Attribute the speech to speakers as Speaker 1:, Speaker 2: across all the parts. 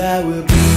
Speaker 1: I will be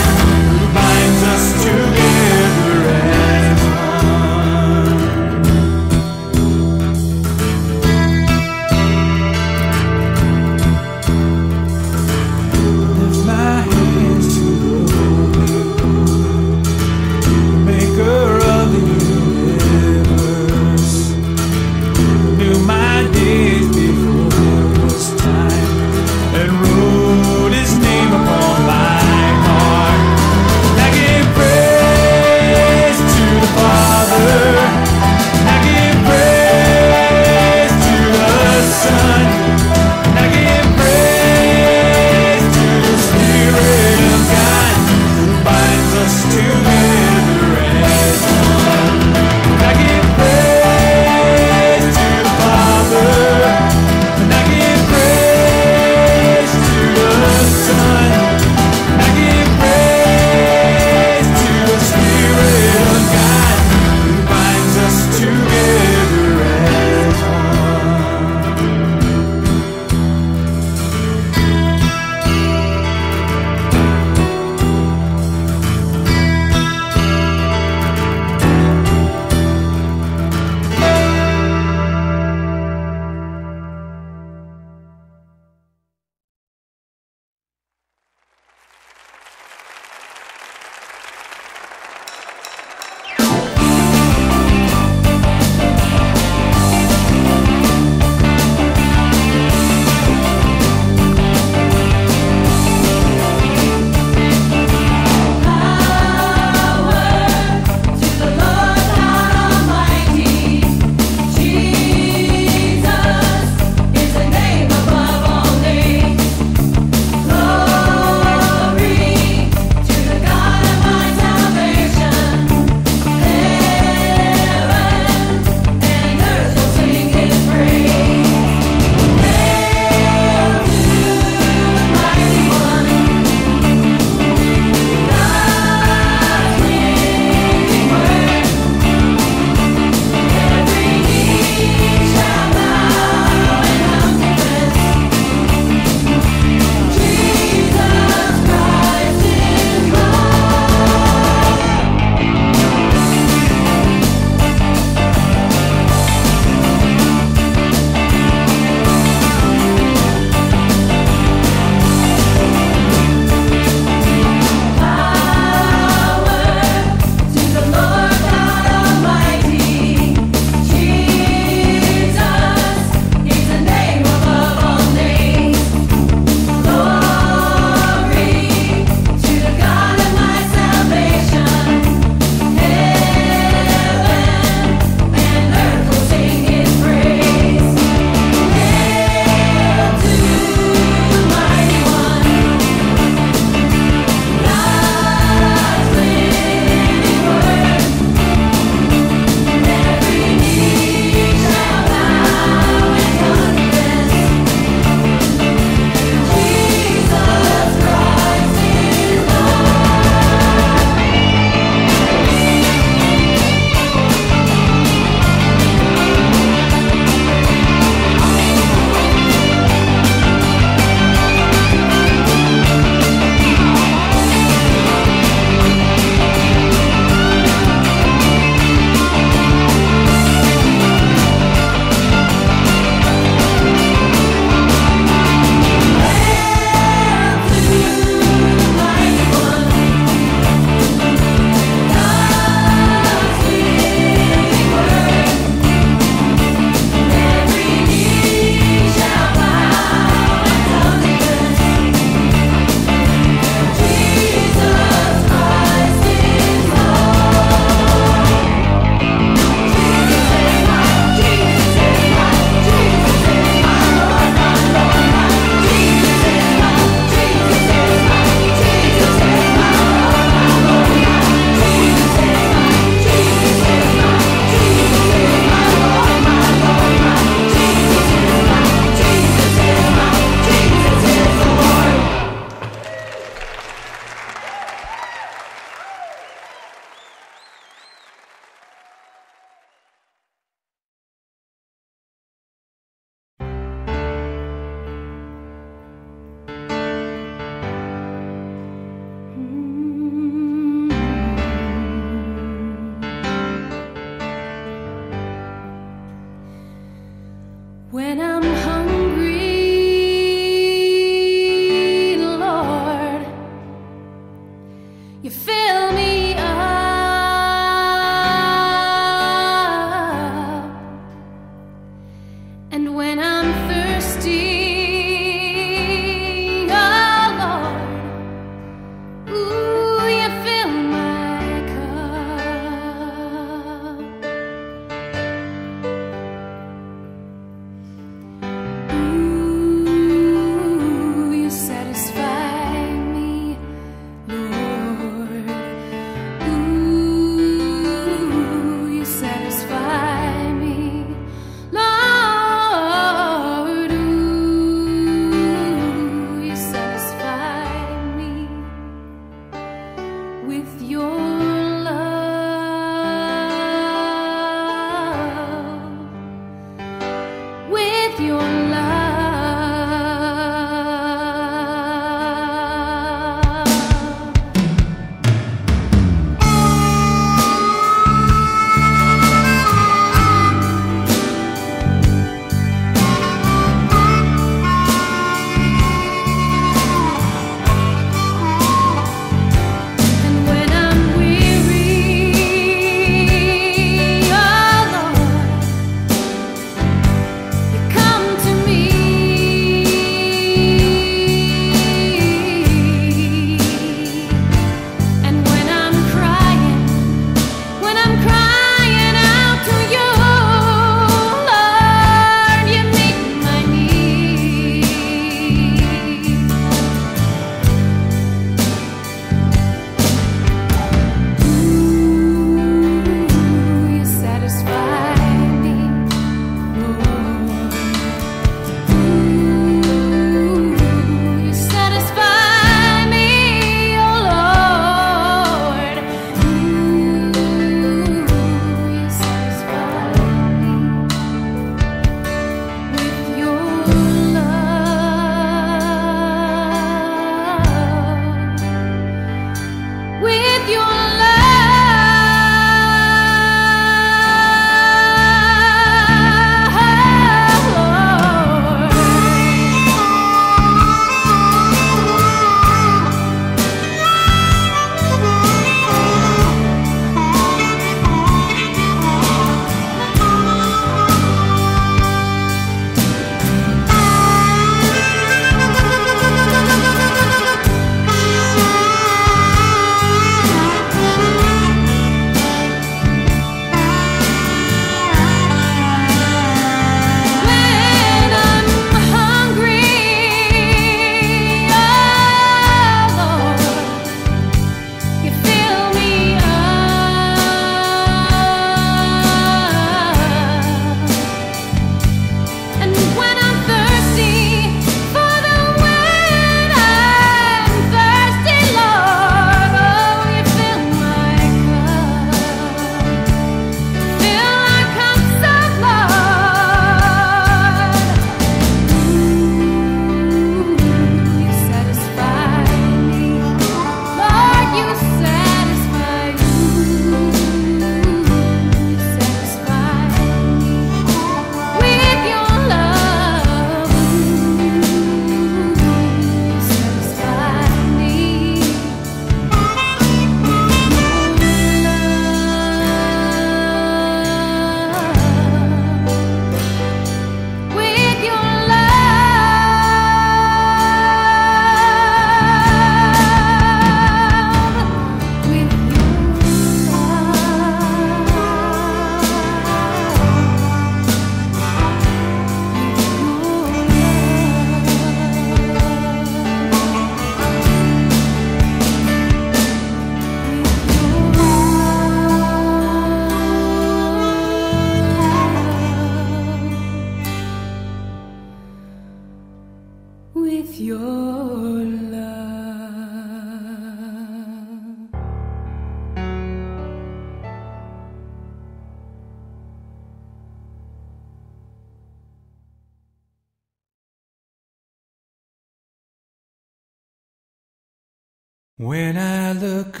Speaker 2: When
Speaker 3: I look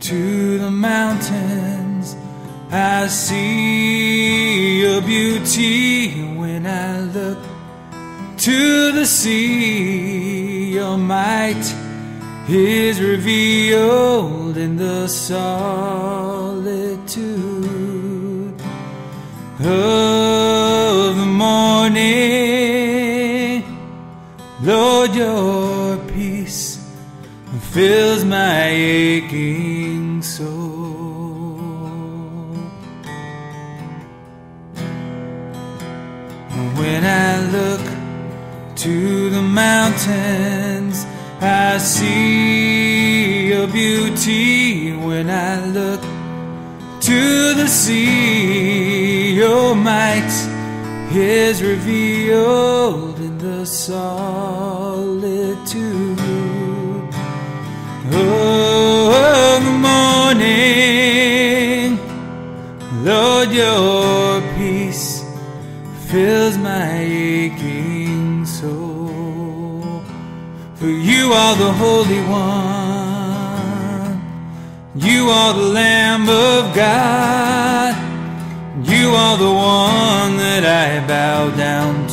Speaker 3: to the mountains, I see your beauty. When I look to the sea, your might is revealed in the solitude of the morning. Lord, your fills my aching soul. When I look to the mountains, I see your beauty. When I look to the sea, your might is revealed in the solitude of the morning. Lord, your peace fills my aching soul. For you are the Holy One, you are the Lamb of God, you are the one that I bow down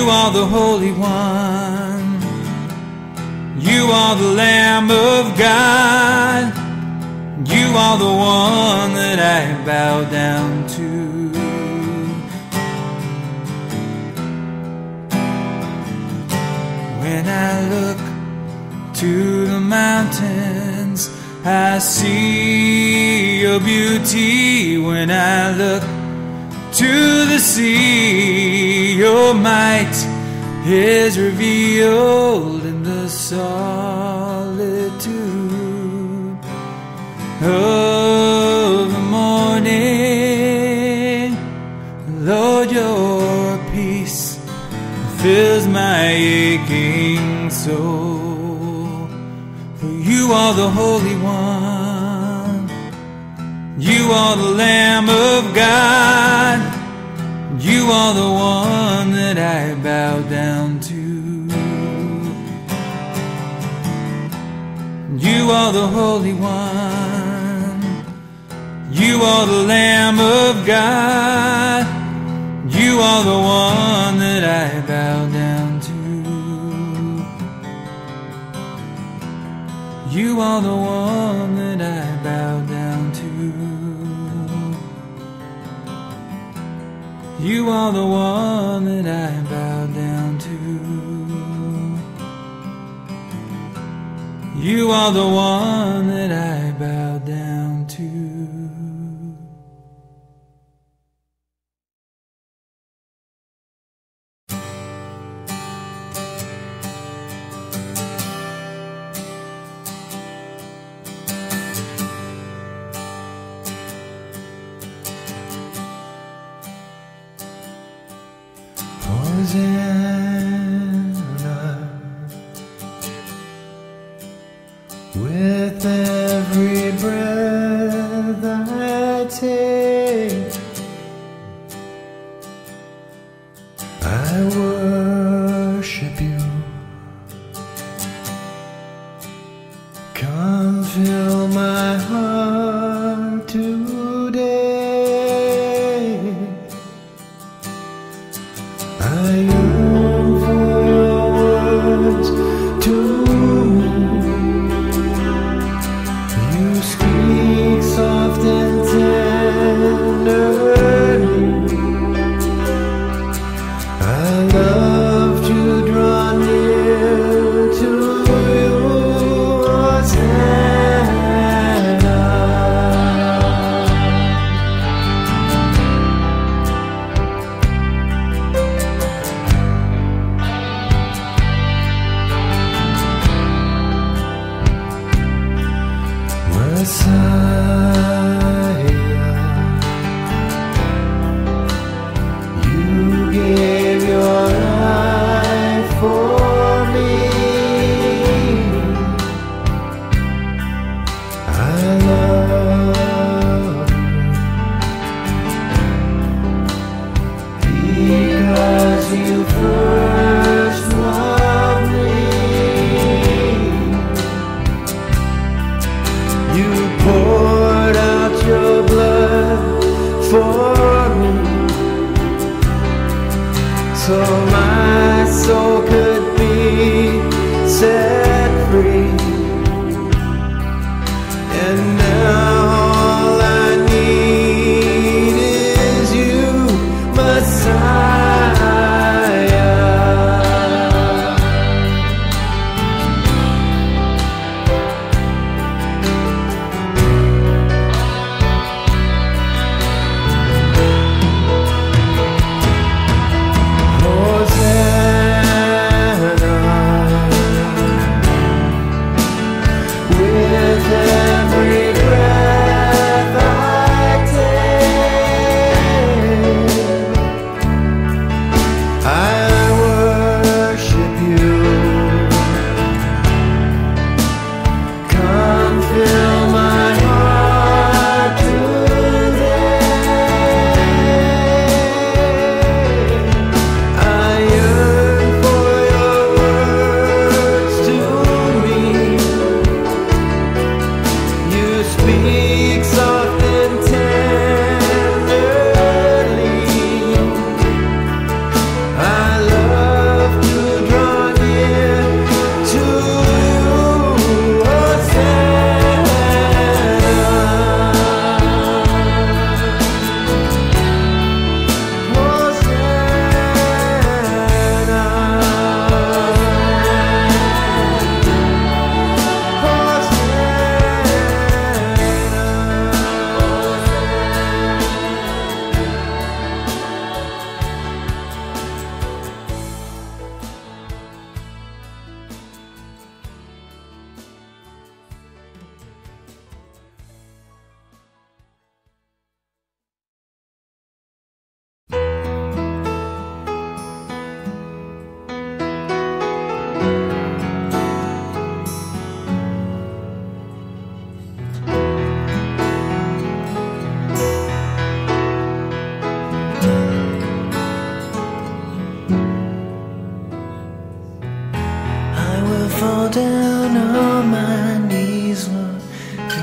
Speaker 3: You are the Holy One. You are the Lamb of God. You are the one that I bow down to. When I look to the mountains, I see your beauty. When I look to the sea, your might is revealed in the solitude of the morning. Lord, your peace fills my aching soul. For you are the Holy One. You are the Lamb of God. You are the one that I bow down to. You are the Holy One. You are the Lamb of God. You are the one that I bow down to. You are the one You are the one that I bow down to. You are the one that I
Speaker 1: Hosanna.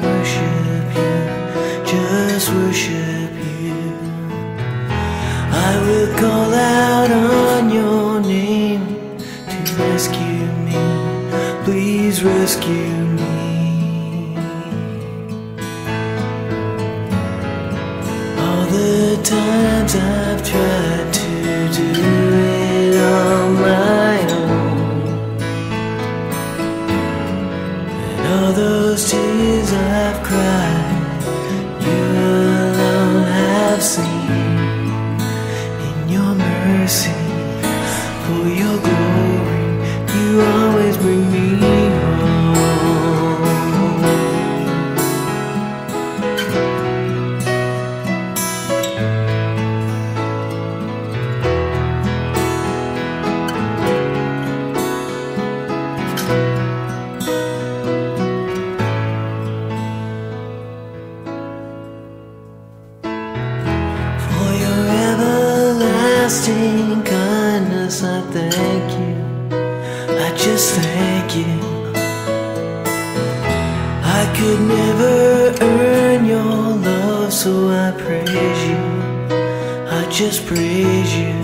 Speaker 1: worship you, just worship you. I will call out on your name to rescue me. Please rescue everlasting kindness, I thank you. I just thank you. I could never earn your love, so I praise you. I just praise you.